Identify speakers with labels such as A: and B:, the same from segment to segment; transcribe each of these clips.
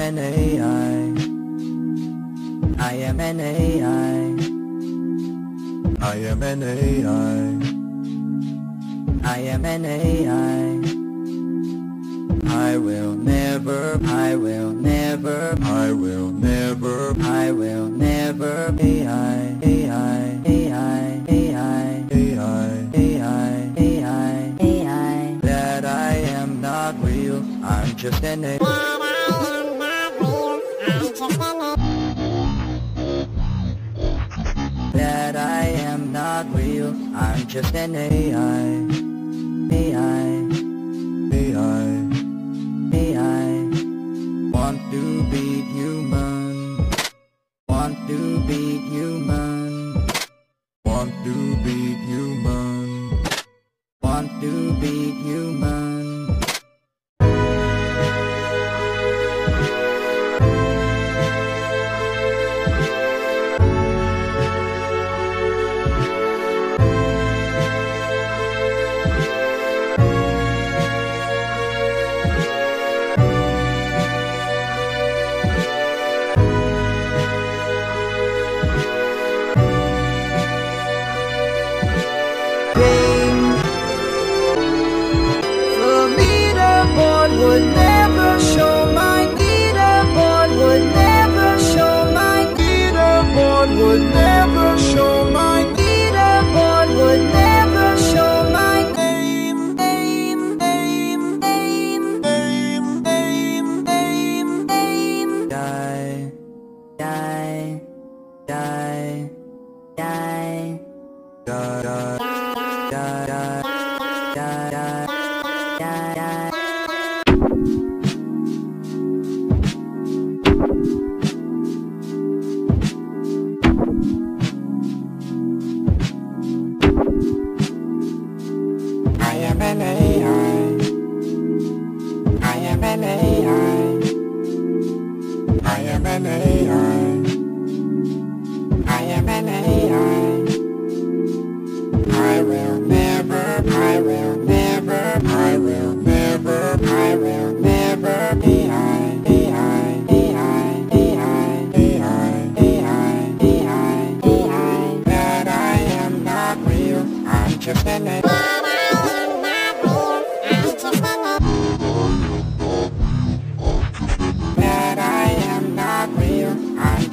A: an AI. I am an AI. I am an AI. I am an AI. I will never, I will never, I will never, I will never AI. not real, I'm just an AI would never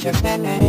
A: your penny.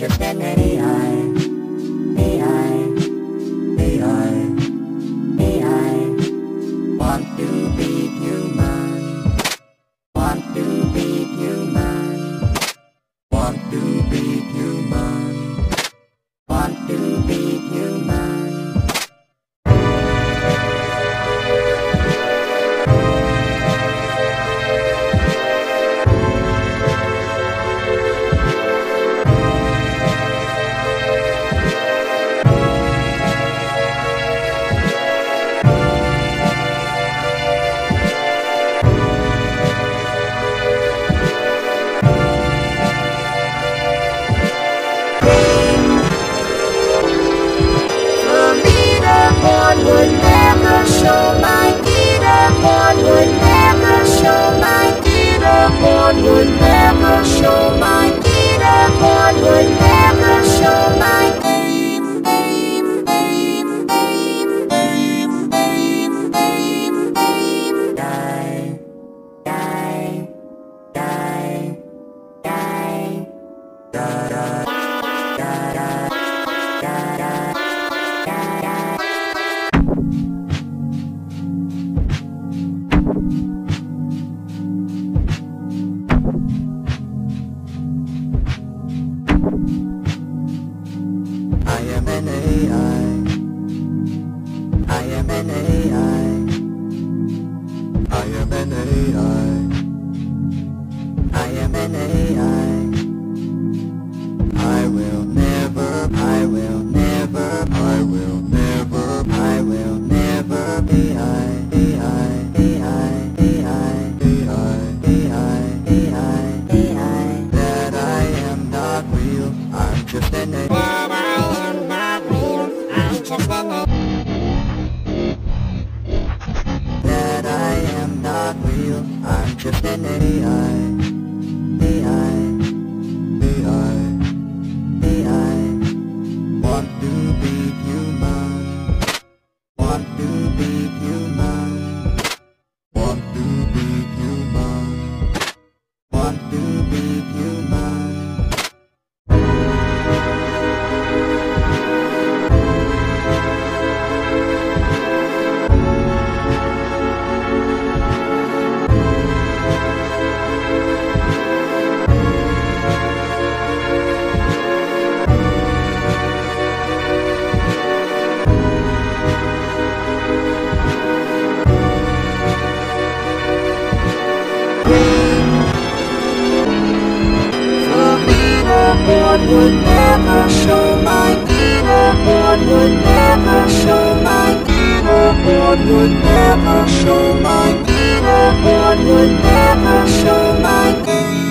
A: your bed. I'm tripping AI. leaderboard would never show my leaderboard would never show my leaderboard would never show my leaderboard would never show my leaderboard